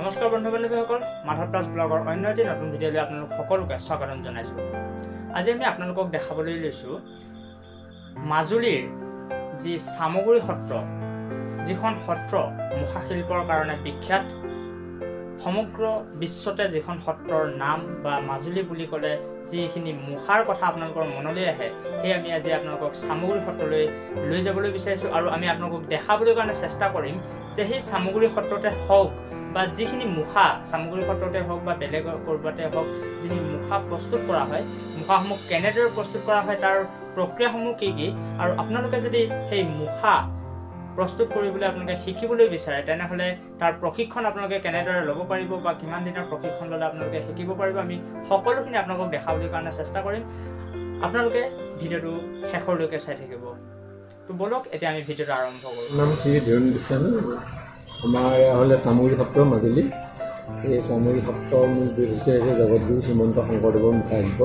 নমস্কাৰ বন্ধু বান্ধৱীসকল মাধৱ দাস ব্লগৰ অন্য এটি নতুন ভিডিঅ'লৈ আপোনালোক সকলোকে স্বাগতম জনাইছোঁ। আজি আমি আপোনালোকক দেখাবলৈ লৈছোঁ মাজুলীৰ যি চামগুৰি সত্ৰ যিখন সত্ৰ মুখা শিল্পৰ কাৰণে বিখ্যাত। সমগ্ৰ বিশ্বতে যিখন সত্ৰৰ নাম বা মাজুলী বুলি ক'লে যিখিনি মুখাৰ কথা আপোনালোকৰ মনলৈ আহে সেই আমি আজি আপোনালোকক চামগুৰি সত্ৰলৈ লৈ যাবলৈ বিচাৰিছোঁ আৰু আমি আপোনালোকক দেখাবলৈ কাৰণে চেষ্টা কৰিম যে সেই চামগুৰি সত্ৰতে হওক বা যিখিনি মুখা চামগুৰি সত্ৰতে হওক বা বেলেগ ক'ৰবাতে হওক যিখিনি মুখা প্ৰস্তুত কৰা হয় মুখাসমূহ কেনেদৰে প্ৰস্তুত কৰা হয় তাৰ প্ৰক্ৰিয়াসমূহ কি কি আৰু আপোনালোকে যদি সেই মুখা প্ৰস্তুত কৰিবলৈ আপোনালোকে শিকিবলৈ বিচাৰে তেনেহ'লে তাৰ প্ৰশিক্ষণ আপোনালোকে কেনেদৰে ল'ব পাৰিব বা কিমান দিনৰ প্ৰশিক্ষণ ল'লে আপোনালোকে শিকিব পাৰিব আমি সকলোখিনি আপোনালোকক দেখাবলৈ কাৰণে চেষ্টা কৰিম। আপোনালোকে ভিডিঅ'টো শেষৰলৈকে চাই থাকিব। তো বলক এতিয়া আমি ভিডিঅ'টো আৰম্ভ কৰোঁ। আমাৰ এয়া হ'লে চামগুৰি সত্ৰ মাজুলী। এই চামগুৰি সত্ৰ মোৰ প্ৰতিষ্ঠিত হৈছে জগতগুৰু শ্ৰীমন্ত শংকৰদেৱৰ মুখাশিল্প।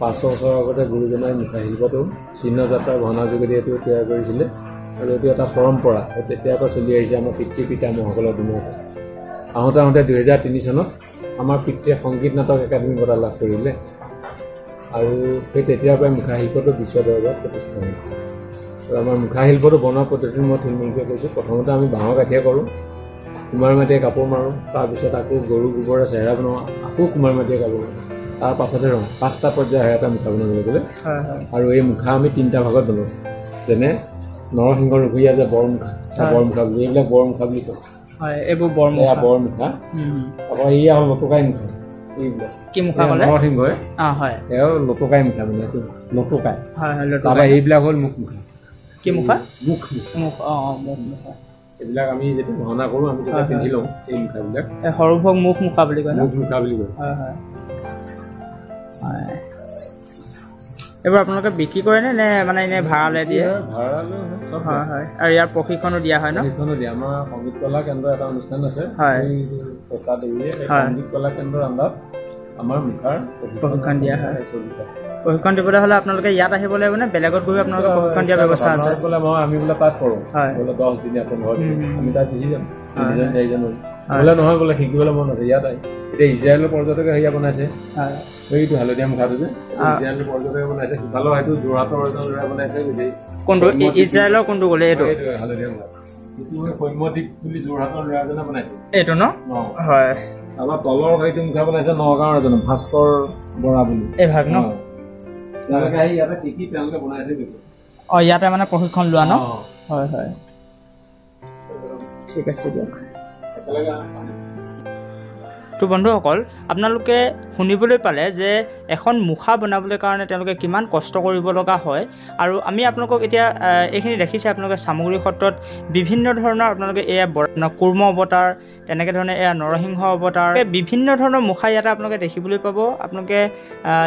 পাঁচ বছৰৰ আগতে গুৰুজনাই মুখাশিল্পটো চিহ্ন যাত্ৰাৰ ভনা যোগেদি এইটো তৈয়াৰ কৰিছিলে। আৰু এইটো এটা পৰম্পৰা তেতিয়াৰ পৰা চলি আহিছে আমাৰ পিতৃ পিতামহসকলৰ দিনৰ পৰা আহোঁতে আহোঁতে দুহেজাৰ তিনি চনত আমাৰ পিতৃয়ে সংগীত নাটক একাডেমী বঁটা লাভ কৰিলে। আৰু সেই তেতিয়াৰ পৰাই মুখাশিল্পটো বিশ্ব দৰবাৰত প্ৰতিষ্ঠা আৰু আমাৰ মুখাশিল্পটো বনোৱা পদ্ধতি মই থুলমূলকৈ কৈছোঁ। প্ৰথমতে আমি বাঁহৰ কাঠিয়ে কৰোঁ কুমাৰ মাটিয়ে কাপোৰ মাৰোঁ তাৰপিছত আকৌ গৰু গোবৰে চেহেৰা বনোৱা আকৌ কুমাৰ মাটিয়ে কাপোৰ মাৰোঁ। তাৰ পাছতে ৰং পাঁচটা পৰ্যায়ৰ এটা মুখা বনাবলৈ গ'লে আৰু এই মুখা আমি তিনিটা ভাগত বনাওঁ যেনে নৰসিংহ ৰঘুৰীয়া যে বৰ মুখা। বৰ মুখা বুলি এইবিলাক বৰ মুখা বুলি কয়। এইবোৰ বৰ মুখা। বৰ মুখা। উম, তাৰপৰা এয়া হ'ল লটকাই মুখা নৰসিংহই। হয়। লটকাই মুখা মানে লটকাই তাৰপৰা এইবিলাক হ'ল মুখ মুখা। কি মুখা মুখ। মুখা অঁ অঁ মুখ মুখা এইবিলাক আমি যেতিয়া ভাওনা কৰোঁ আমি তেতিয়া পিন্ধি লওঁ এই মুখাবিলাক। সৰুভোগ মুখ মুখা বুলি কয় ন? মুখ মুখা বুলি কয়। হয় এইবোৰ আপোনালোকে বিক্ৰী কৰেনে নে মানে এনেই ভাড়ালৈ দিয়ে? ভাড়ালৈ হয় হয় আৰু ইয়াৰ প্ৰশিক্ষণো দিয়া হয় ন? প্ৰশিক্ষণো দিয়ে। আমাৰ সংগীত কলা কেন্দ্ৰ এটা অনুষ্ঠান আছে। হয়। টকা হয়। সংগীত কলা কেন্দ্ৰৰ আণ্ডাৰত আমাৰ মুখাৰ প্ৰশিক্ষণ দিয়া হয়। প্ৰশিক্ষণ দিবলৈ হ'লে আপোনালোকে ইয়াত আহিব লাগিব নে বেলেগত গৈ আপোনালোকে প্ৰশিক্ষণ দিয়া ব্যৱস্থা আছে? বোলে মই আমি বোলে তাত কৰোঁ। হয়। বোলে দহ দিনীয়া পোন্ধৰ দিন। আমি তাত গুচি যাম। তিনিজন চাৰিজন। বোলে নহয় বোলে শিকিবলৈ মন আছে। ইয়াত আহি এতিয়া ইজৰাইলৰ পৰ্যটকে সেয়া বনাইছে। এইটো হালধীয়া মুখাটো যে। ইজৰাইলৰ পৰ্যটকে বনাইছে। সিফালেও হয়তো যোৰহাটৰ এজন ল'ৰাই বনাইছে গোটেই কোনটো? ইজৰাইলৰ কোনটো ক'লে এইটো? হালধীয়া মুখা। এইটো সৌম্যদ্বীপ বুলি যোৰহাটৰ ল'ৰা এজনে বনাইছে। এইটো ন? হয়। আমাৰ তলৰ সেইটো মুখা বনাইছে নগাঁৱৰ এজন ভাস্কৰ বৰা বুলি। এই ভাগ ন। তেওঁলোকে আহি ইয়াতে শিকি তেওঁলোকে বনাইছে অঁ ইয়াতে মানে প্ৰশিক্ষণ লোৱা ন। হয় হয়। ঠিক আছে দিয়ক। তো বন্ধুসকল আপোনালোকে শুনিবলৈ পালে যে এখন মুখা বনাবলৈ কাৰণে তেওঁলোকে কিমান কষ্ট কৰিব লগা হয়। আৰু আমি আপোনালোকক এতিয়া এইখিনি দেখিছে আপোনালোকে চামগুৰি সত্ৰত বিভিন্ন ধৰণৰ আপোনালোকে এয়া বৰ- কুৰ্ম অৱতাৰ তেনেকৈ ধৰণে এয়া নৰসিংহ অৱতাৰ বিভিন্ন ধৰণৰ মুখা ইয়াতে আপোনালোকে দেখিবলৈ পাব। আপোনালোকে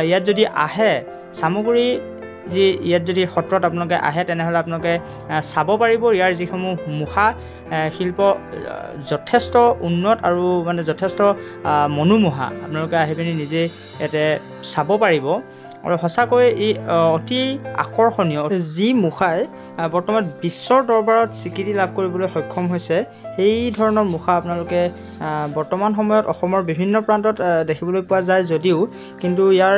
ইয়াত যদি আহে চামগুৰি যি ইয়াত যদি সত্ৰত আপোনালোকে আহে তেনেহ'লে আপোনালোকে চাব পাৰিব ইয়াৰ যিসমূহ মুখা শিল্প যথেষ্ট উন্নত আৰু মানে যথেষ্ট মনোমোহা। আপোনালোকে আহি পিনি নিজে ইয়াতে চাব পাৰিব। আৰু সঁচাকৈ ই অতি আকৰ্ষণীয়। যি মুখাই বৰ্তমান বিশ্বৰ দৰবাৰত স্বীকৃতি লাভ কৰিবলৈ সক্ষম হৈছে। সেই ধৰণৰ মুখা আপোনালোকে বৰ্তমান সময়ত অসমৰ বিভিন্ন প্ৰান্তত দেখিবলৈ পোৱা যায় যদিও কিন্তু ইয়াৰ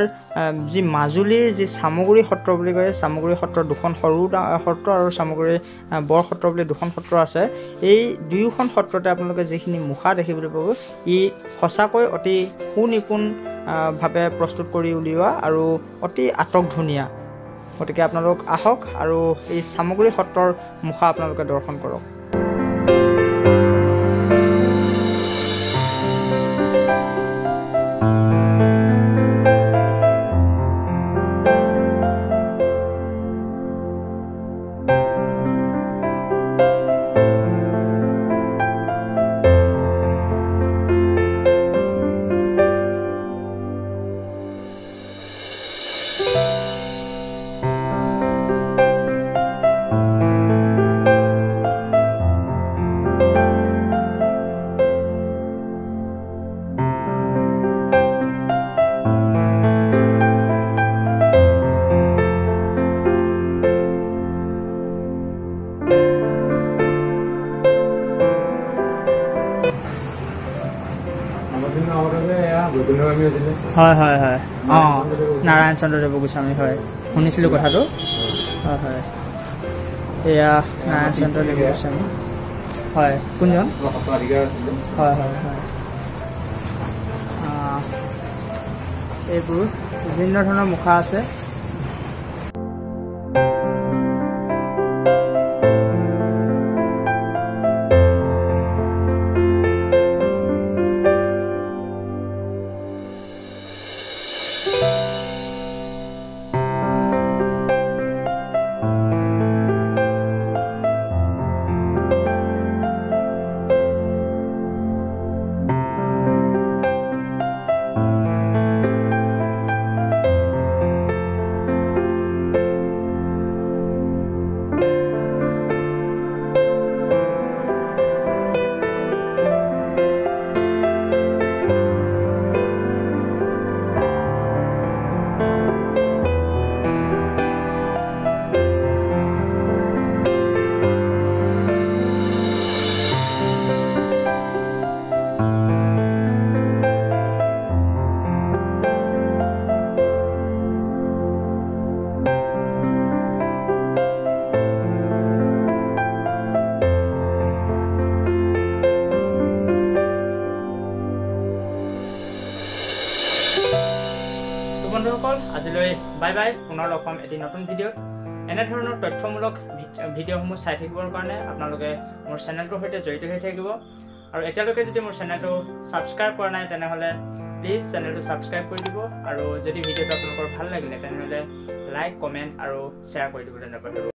যি মাজুলীৰ যি চামগুৰি সত্ৰ বুলি কয় চামগুৰি সত্ৰ দুখন সৰু সত্ৰ আৰু চামগুৰি বৰ সত্ৰ বুলি দুখন সত্ৰ আছে। এই দুয়োখন সত্ৰতে আপোনালোকে যিখিনি মুখা দেখিবলৈ পাব ই সঁচাকৈ অতি সুনিপুণ আহ, ভাৱে প্ৰস্তুত কৰি উলিওৱা আৰু অতি আটকধুনীয়া। গতিকে আপোনালোক আহক আৰু এই চামগুৰি সত্ৰৰ মুখা আপোনালোকে দৰ্শন কৰক। হয় হয় হয়। অঁ নাৰায়ণ চন্দ্ৰদেৱ গোস্বামী হয়। শুনিছিলোঁ কথাটো। হয় হয়। এয়া নাৰায়ণ চন্দ্ৰদেৱ গোস্বামী। হয় কোনজন? হয় হয় হয়। এইবোৰ বিভিন্ন ধৰণৰ মুখা আছে। বন্ধুসকল আজিলৈ বাই বাই পুনৰ লগ পাম এটি নতুন ভিডিঅ'ত। এনেধৰণৰ তথ্যমূলক ভিডিঅ'সমূহ চাই থাকিবৰ কাৰণে আপোনালোকে মোৰ চেনেলটোৰ সৈতে জড়িত হৈ থাকিব। আৰু এতিয়ালৈকে যদি মোৰ চেনেলটো ছাবস্ক্ৰাইব কৰা নাই তেনেহ'লে প্লিজ চেনেলটো ছাবস্ক্ৰাইব কৰি দিব। আৰু যদি ভিডিঅ'টো আপোনালোকৰ ভাল লাগিলে তেনেহ'লে লাইক কমেণ্ট আৰু শ্বেয়াৰ কৰি দিবলৈ নাপাহৰিব